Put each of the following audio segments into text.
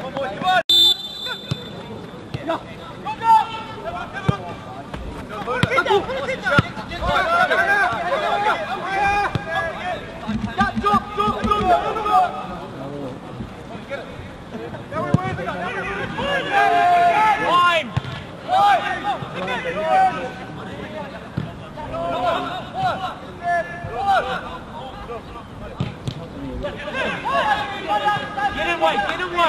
Помочь!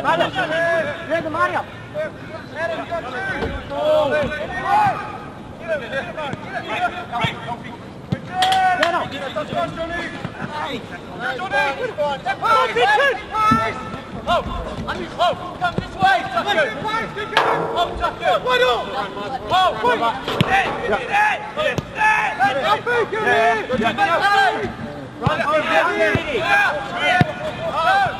Grande Maria. Oh, I mean, oh, come this way, Tucker! Oh, Tucker! Why not? Oh, wait! Hey, hey, hey! Get in! Get in!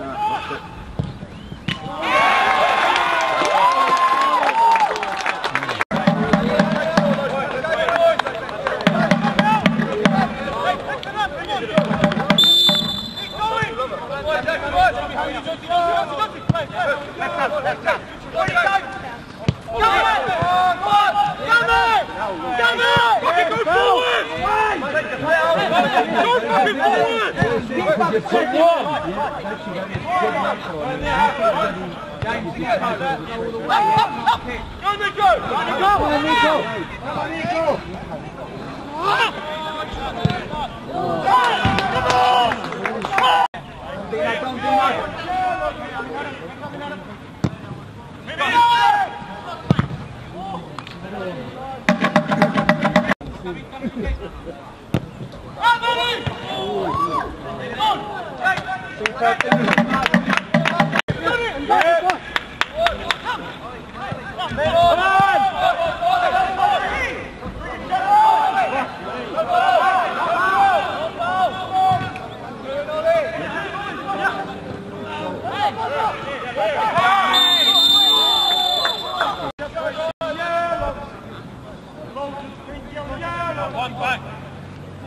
Yeah.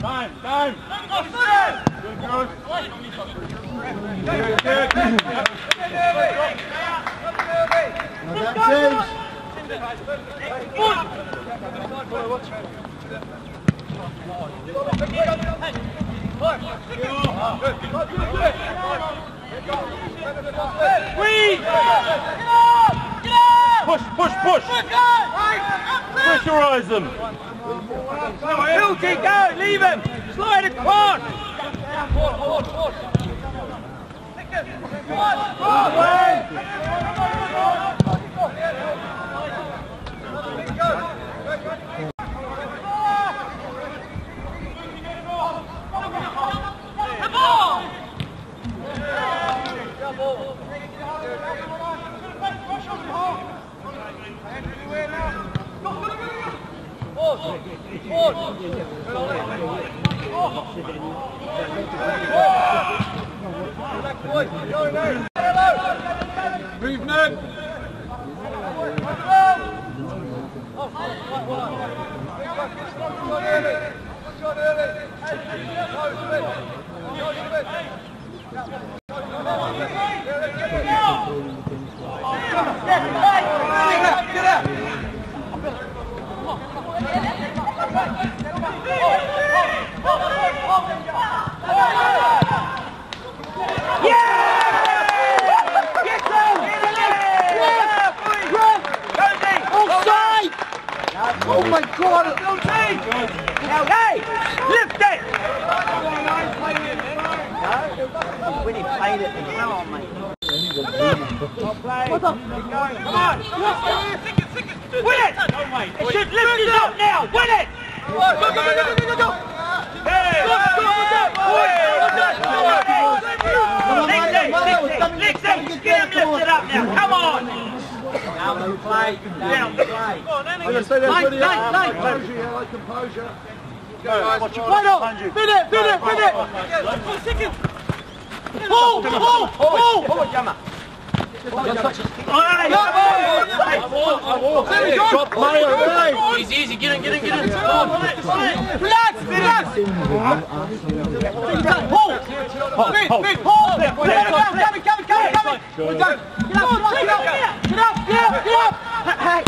Time, time. Good, coach. Good, good. Now that James. Good, good, good. Squeeze! Push, push, push. Pressurise them. Hilty, go, leave him. Slide across. Up now! Come on! Down the play, down the play. I'm going to say that Nine, for the nine, nine. Composure, yeah, like composure. Right up! Fin it, fin it, fin it! Pull, pull, pull! Forward, Jammer. Drop Right? Easy, easy, get in, get in, get in. Relax, relax! Pull! Big, big, pull! Pull it down, Kevin, Kevin, Kevin, Kevin! Pull it down. Get up, get up, get up, get up, get up! Hey,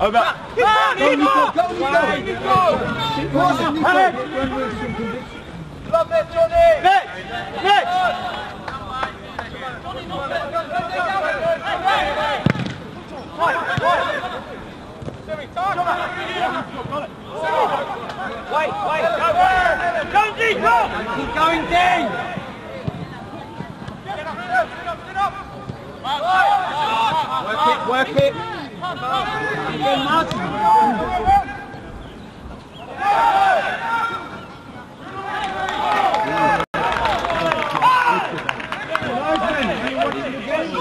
Over. Keep on, keep on! Keep on! Love Johnny! Next! Next! Wait, wait, go! Jonesy, go! Keep going, Dean. Work it, work it. Again, Martin.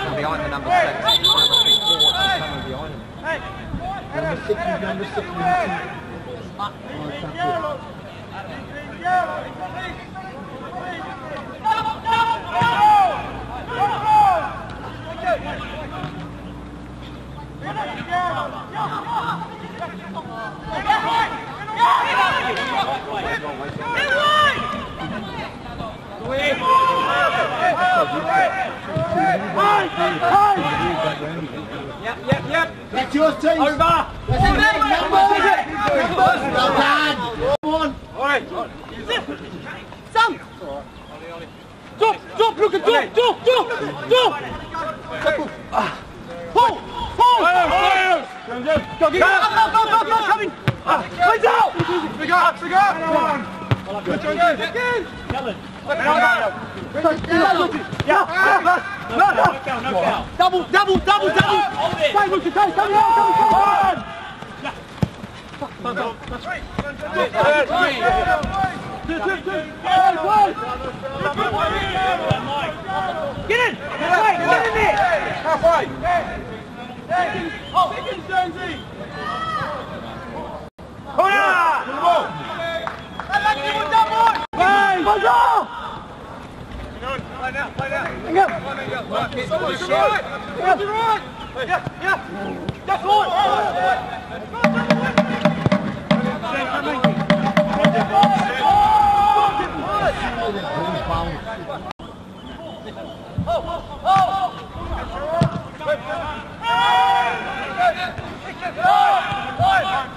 From behind the number six. Number three, four, and someone behind him. Number six is number six. Number six. Yep, yep, yep. That's yours, team. Over. That's it. Numbers. Numbers. Well done. Come on. Sam! Drop, drop, look at drop, drop, drop, drop! Pull, pull! Go, go, go, go, go, coming! Hands out! Big up, big up. Good, good, good. Double, double, double, double! Stay, Lucy, stay, coming on, coming, coming on! Two, two, two! Hey! Get in! Wait, get in there! Halfway. Oh, second, Jonesy! Corner! Buzz off! Play now, play now. Hang up! Push it. Hang up!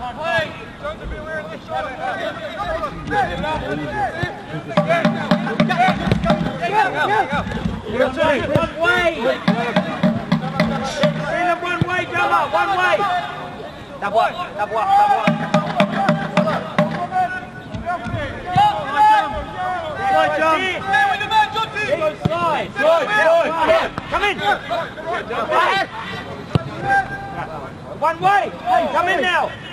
One way. In the one way, one way. John. Go slide. Slide, slide. Come in. One way. Come in now.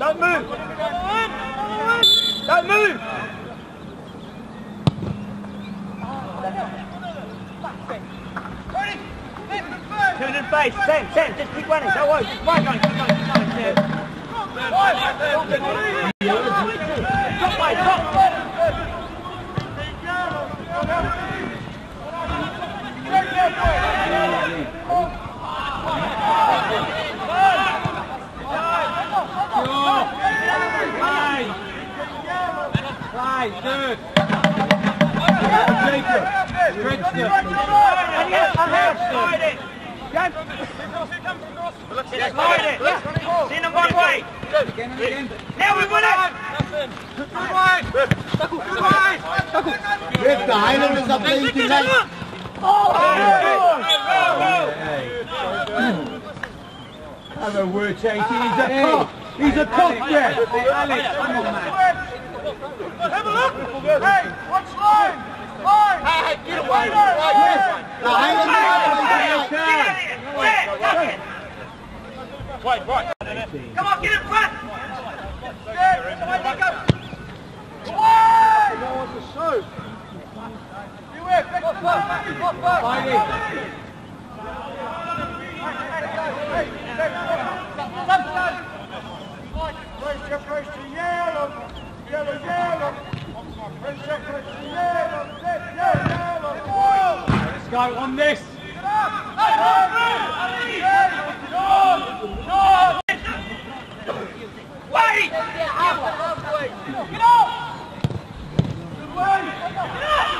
Don't move. Don't move. Turn and face. Sam, Sam, just keep running. Don't worry. Keep going. Keep going. Keep going, Sam. Top way, top. Right, good. Jacob. Stretch them. And yes, and yes, slide it. Slide it. In the one way. Now we win it. Rip, the Highland is up playing tonight. Have a word, Chase. He's a cock. He's a cock, Jeff. Hey, Alex, come on, man. Have a look! Hey, what's line? Line! Hey, hey, get away! The Highland is up playing tonight. Wait, right. Come on, get in front. Let's go on this. Wait. Don't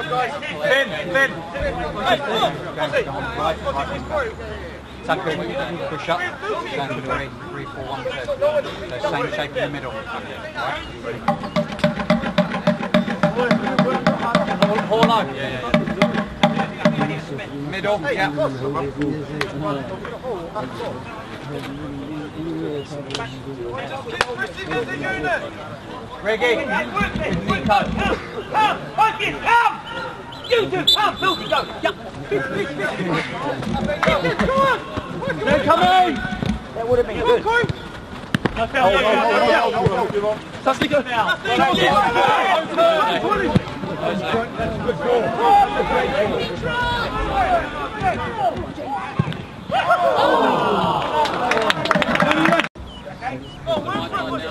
Ben, Ben. Tucker, push up, turn to the So same shape in the middle. Haul on. Middle, yeah. Reggie, Nico. Come, come! You do. Ah, Phil, you go. Yep. They're coming. That would have been good. No, Phil, no, no, no, no, no. That's the good now. That's the good now. That's a good goal. Oh, Oh, one front foot.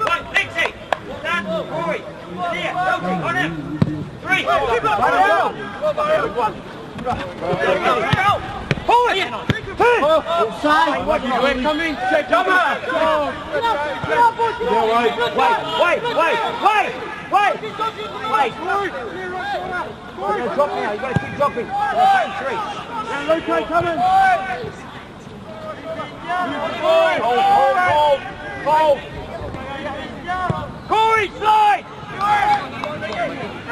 Right, Lexi. That boy. There, Loki, on him. Three. Hold it. Hey. Offside. What are you coming? Come on. Yeah, wait, wait, wait, wait, wait, wait, wait. You're dropping now. You've got to keep dropping. Three. Now, Luke, come in. Hold, hold, hold, hold. Corey, slide!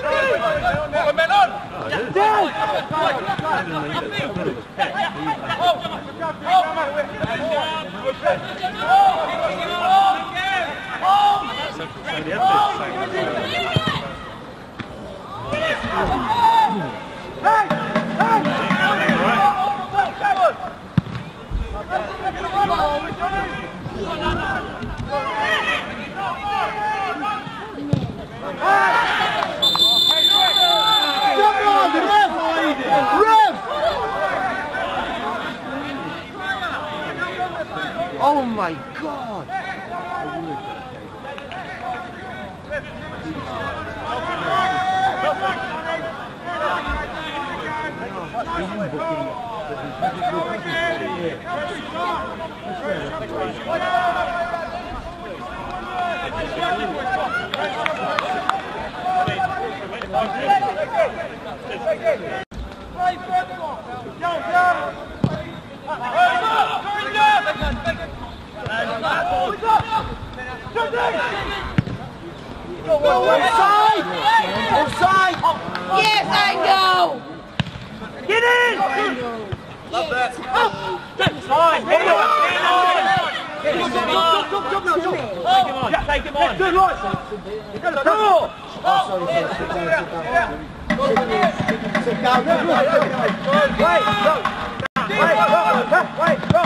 ¡Con melón! Hey! Hey! Rev! Oh my god! Thank you. Come on, take him on. Good, Lloyd. Come on. Oh, sorry, sorry. Sit down, sit down. Sit down. Wait, go. Wait, go. Wait, go.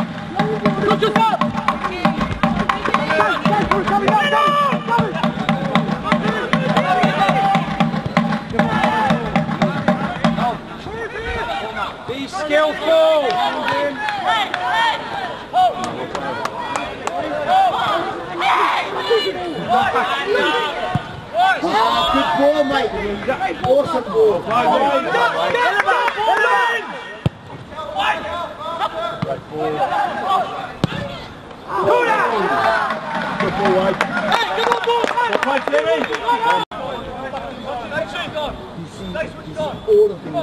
Skillful. Ah, good ball, mate. Great awesome ball. Good ball, Wade. Hey, come on, ball, Good play, Jimmy. Nice switch on. All of them.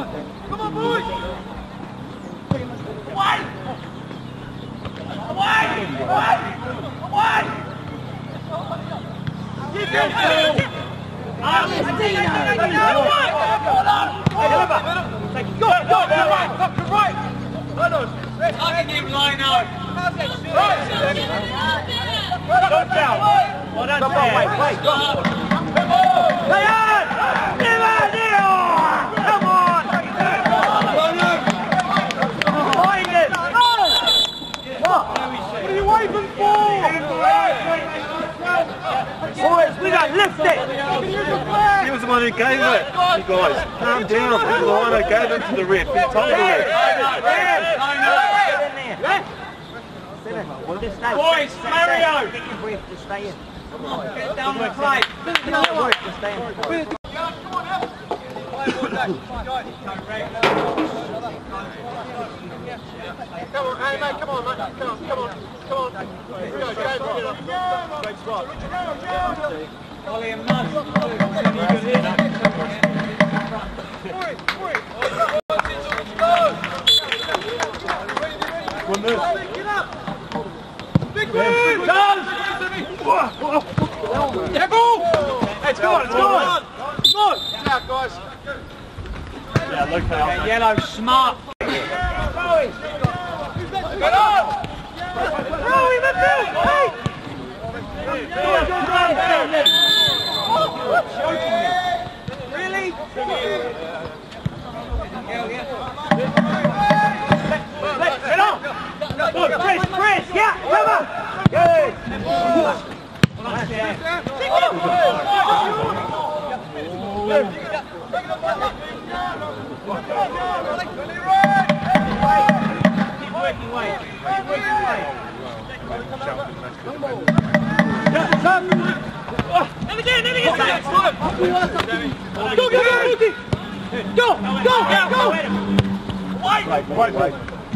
Come on, boys. Away. Away. Away. Away. Get down, well, that's Stop, wait, wait. Play on! Got lift it! He was the one who gave it. You guys, calm down. He was the one who gave it to the ref. He told the ref. Sit in. Just stay. Boys, Mario! Get your breath, just stay in. Get down the plate. Just stay in. Come on, hey mate, come on mate, come on, come on, come on. Go, go, get up. Great spot. Ollie and Muzz. It's gone, it's gone! Out guys. Yellow, smart. Really? Get on! Good, Chris, Chris, yeah, come on! Good! Keep working weight. Keep working weight. Never again, never again. Go, go, go, Luki. Go, go, go. Wait. Wait, wait,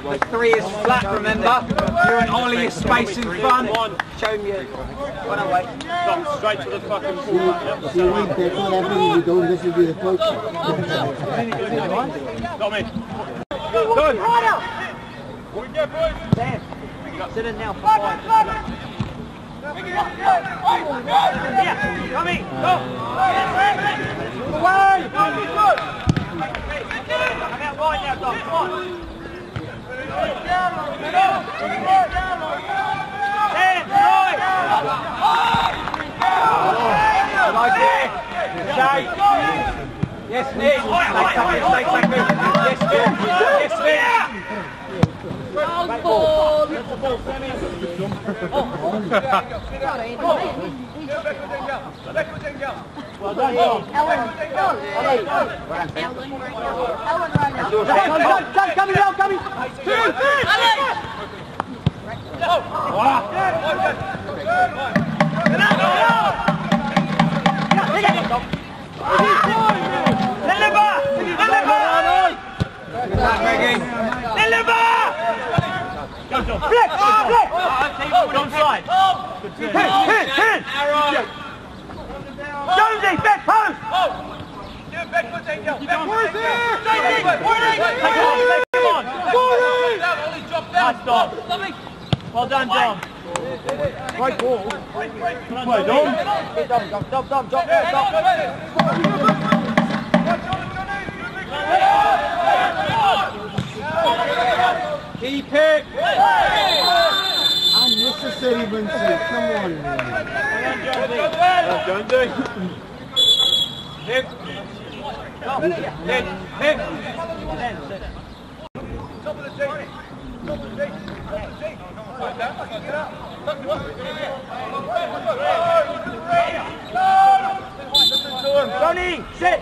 playing, the three is flat, remember? You're and Ollie is space in front. Show me you. One away. Stop straight to the fucking ball. Yep. See, we that's what happens you don't listen to the coach. Got me. Good. Harder. Dan, sit in now for five. Yeah, come in. Go. Away. Come out wide now, Dom. Come on. Dan, right. Yes, Nick. Stay tucking, stay tucking. Yes, Nick. Yes, Nick. Coming down, coming. Deliver! Deliver! Reggie. Deliver! Flick! Flick! Don't slide. Hit! Hit! Hit! Arrow. Jonesy, back post! Take him on, take him on! Nice dog. Well done, Dom. Great ball. Good Play, Dom. Dom, Dom, Dom, Dom, Dom, Dom. Keep it. Unnecessary, Vincent. Come on, it. Hip. Hip. Hip. Tony, sit.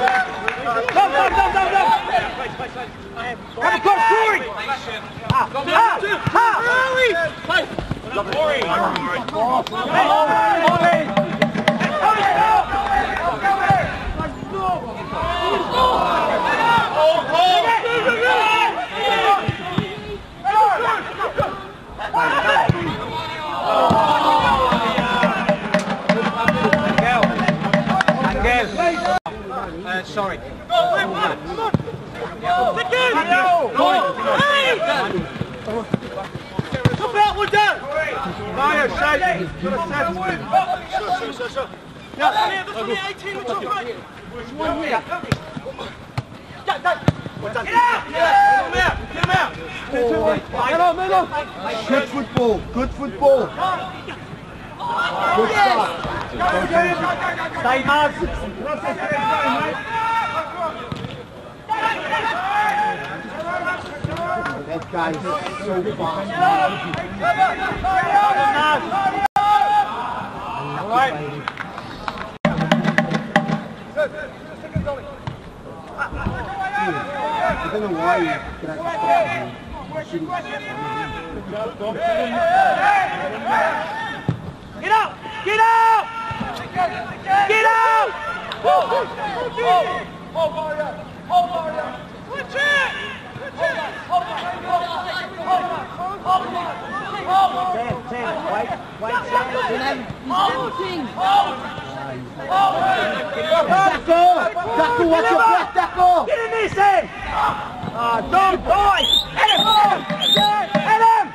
Come, come, come, come, come. Come across, Corey. Ah, ah, ah. Corey. Hey, Corey. Angel. Get out. Get out. Get him out. Get on, move on. Good football. Good football. Good start. Stay, Maz. That guy is so fast. All right. Don't know why he tried to stop him. He shouldn't- Get out! Get out! Get out! Sam, Sam, wait, wait, Sam. Tackle! Tackle, watch your back, tackle! Get in there, Sam! Ah, Dom, boy! Hit him! Hit him!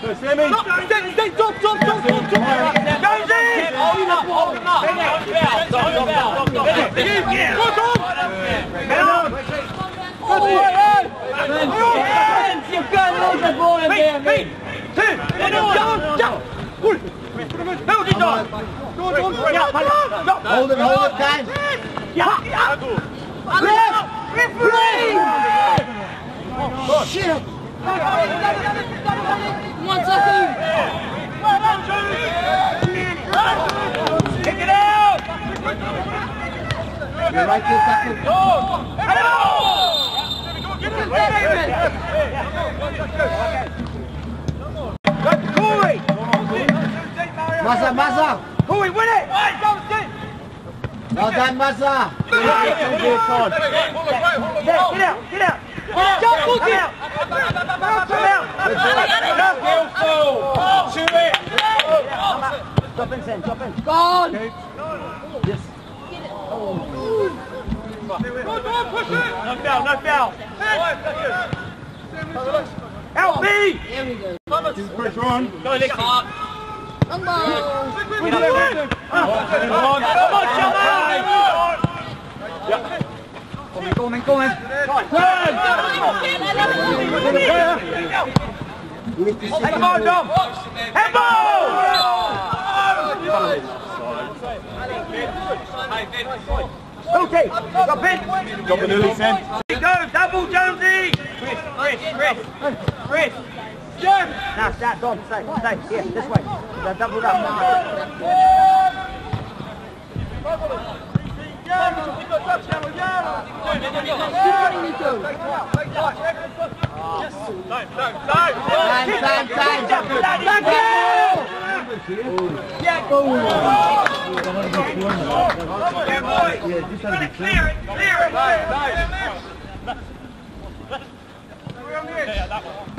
Go, Sammy. Stay, stay, Dom, Dom, Dom, Dom, Dom! Jonesy! Hold him up, hold him up! Dom, Dom, Dom, Dom, Dom, Dom! Go, Dom! Get on! Good boy, hey! You've got a little bit more in there, mate! Two! Down, down! Hold it on! Go, Dom! Yeah, Dom! Hold it, hold it, guys! Yeah, yeah! Left! Referee! Shit! One second. Kick it out! You're right there, tackle. Go to Corey! Maza, Maza! Corey, win it! Well done, Maza! Yeah, get out, get out! Jump, come out! Come out! Skillful. To it. Drop in, Sam, drop in. Gone. No foul, no foul! Help me! Here we go. Pressure on. Go, Alexi. Come on. Come on, come on, Jamal! Coming, coming, coming. You need to Hey, come on, Dom! Handball! Okay, drop in. Drop an early, Sam. Here double Jonesy! Chris, Chris, Chris, Chris. Jeff! Now, start, Dom, stay, stay, here, this way. Now, double up. Time, time, time! Clear it, clear it!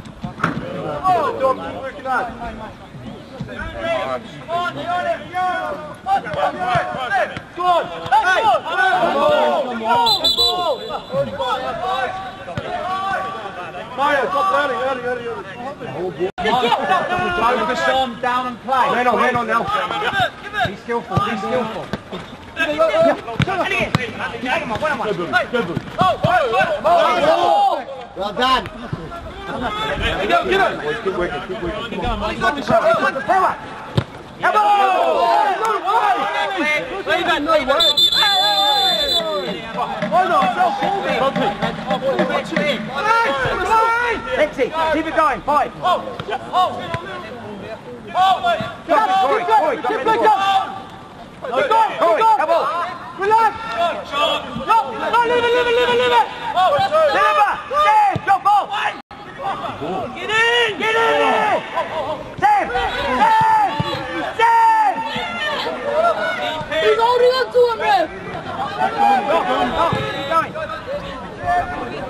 Oh, Dom, keep working hard. Go on! Hey! Mario, stop early, early, early, early. Focus on, down and play. Man on, man on now. Be skillful, be skillful. Well done. Lexi, keep it going. Five. Oh, oh, oh, mate. Corey, Corey, keep going. Keep going, Corey, come on. Relax. No, no, leave it, leave it, leave it, leave it. Deliver. Sam, drop ball. Get in. Get in. Sam, Sam, Sam. He's holding on to him, ref.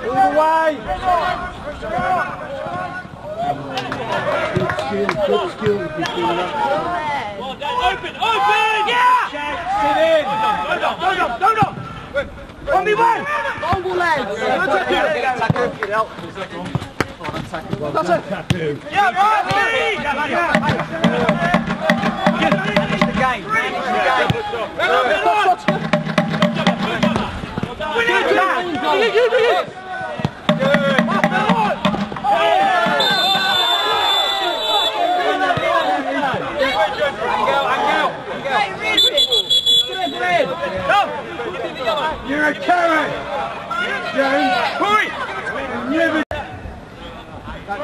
Move away. Good skill, good skill with this doing that. Open, open! Yeah. Sit in. Don't up, don't up, don't up. On me one. Fumble, lads. Tattoo. Yeah, right. Manage the game. Manage the game. You're a carrot. James. Never.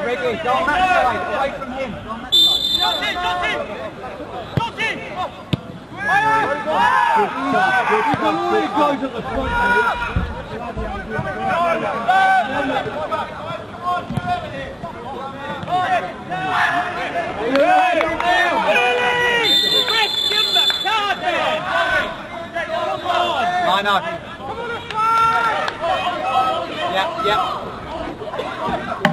Go on that side. Away from him. On that side. Shot in, shot in! Shot in! Good guys at the front. I know. Yep, yep.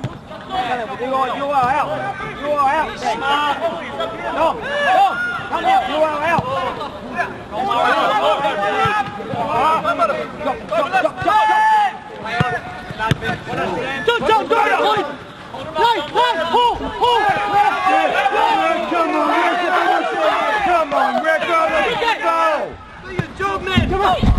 You are, you are out. You are out. Sam. Tom, Tom, come out. You are out. Come on, Rick. Come on, Rick. Let's go. Do your job, man. Come on.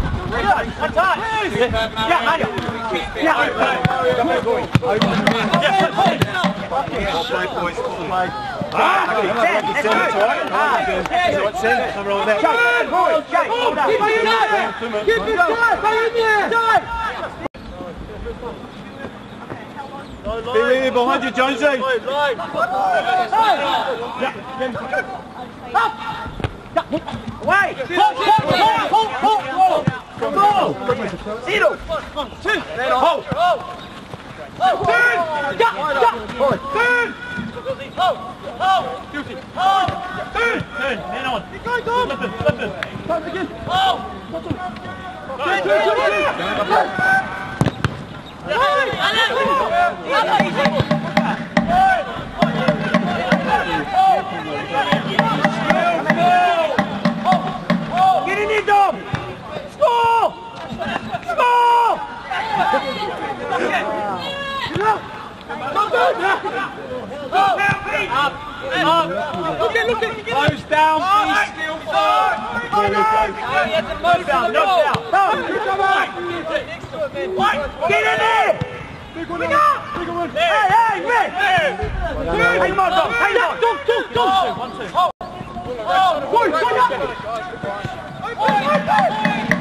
Behind you, Jonesy. Yeah. Up. Away. Pull, pull, pull, pull, pull. Come on. Zero. Two. Hold. Turn. Yeah, yeah. Boy. Turn. Turn. Turn. Man on. Go, go. Flip it, flip it. Time again. Turn, turn, turn, turn. Get Look at, look at, Close down, be skillful. Knock down, knock down. Tom, come on. Get in there! Big up! Hey, hey, Rick! Hang on, Dom, hang on. Dom, Dom, Dom. One, two. Boy, stand up! Come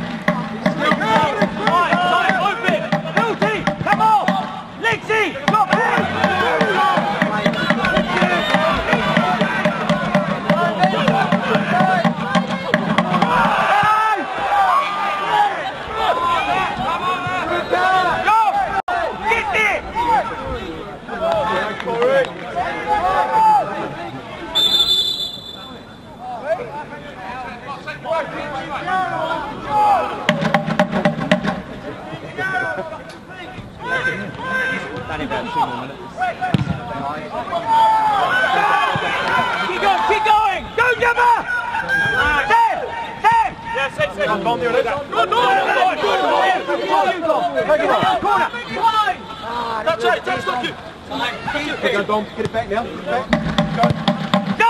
Come on, near it. Good, Corner! Touch it, touch it. Go, Dom. Get it back now. Get it back. Go!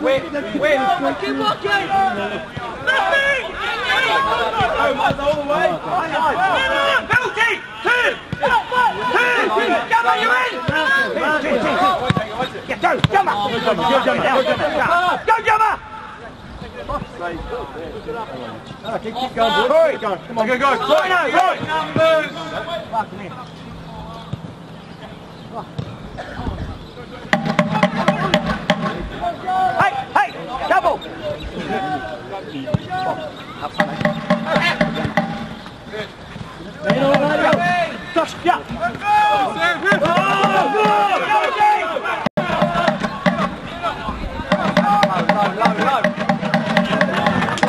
Wait, wait. Keep walking. Penalty! Two! Two! Come on, you in! Yeah, go, keep, keep going, boys. Keep going. Come on. Go, go, now, right! Numbers. Hey, hey, double! Touch, yeah!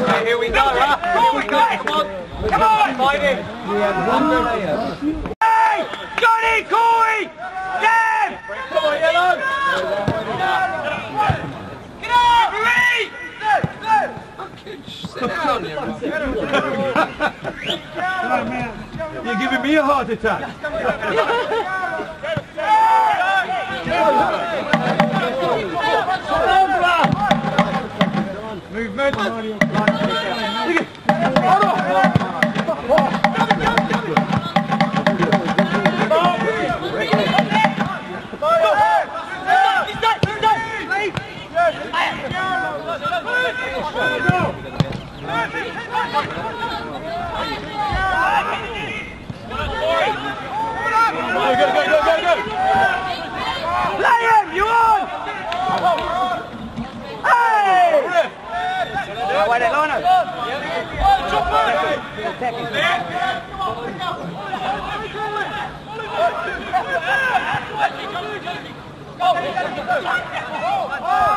Right, here we go, huh? Here we go. Come on. Come on! Fight it. Hey! Johnny Coy! Damn! Come on, yellow. Get up! Marie! You're giving me a heart attack. Movement. Go, go, go, go, go, go. Play him! You on! Hey! That line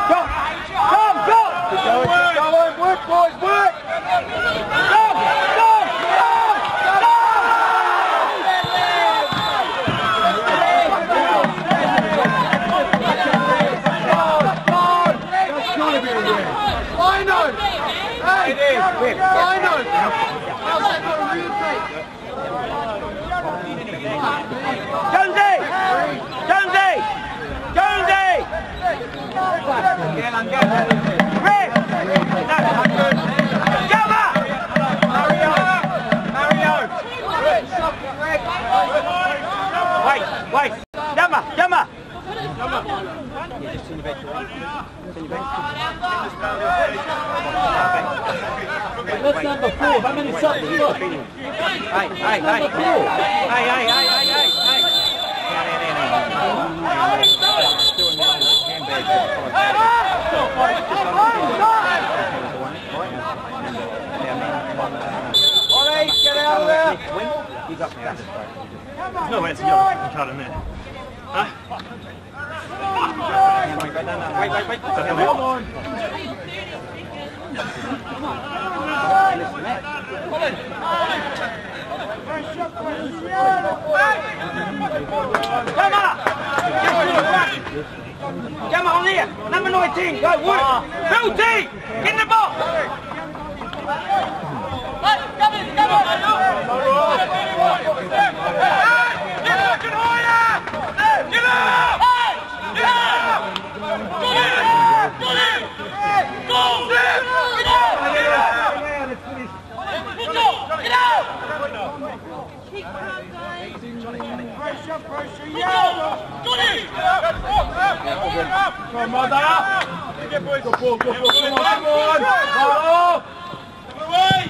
Go! Come, go! Keep going, keep going. Work, boys, work. Go! Rick! Gamma! Wait, wait! Gamma! Gamma! That's number four. How many subs you got? Hey, hey, hey! Hey, hey, hey, hey, hey, hey! No way it's a yellow in there. Huh? Wait, wait, wait. Come on. Come on! Come on here! Number 19, go, work! Filthy! In the box! Come on, Come on, that. Go, go, go, go, go, come on, come on. Follow. Away.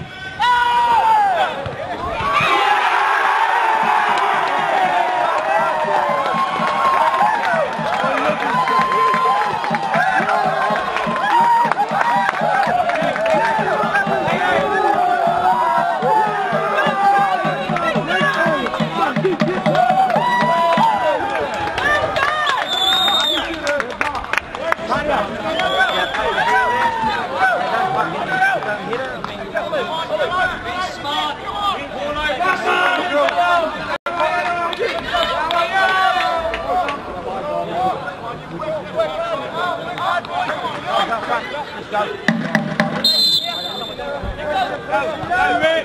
Away!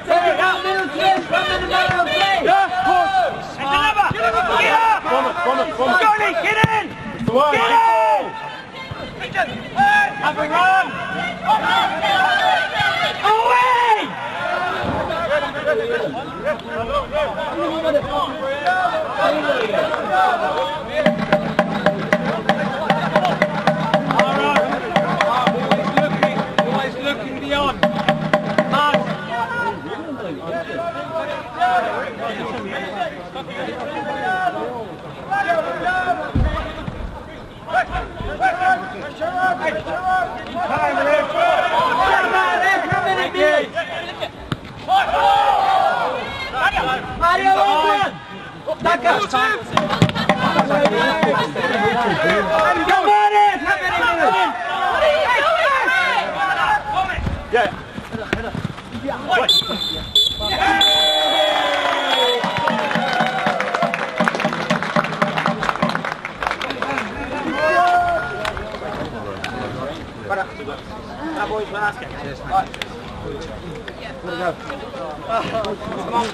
Come on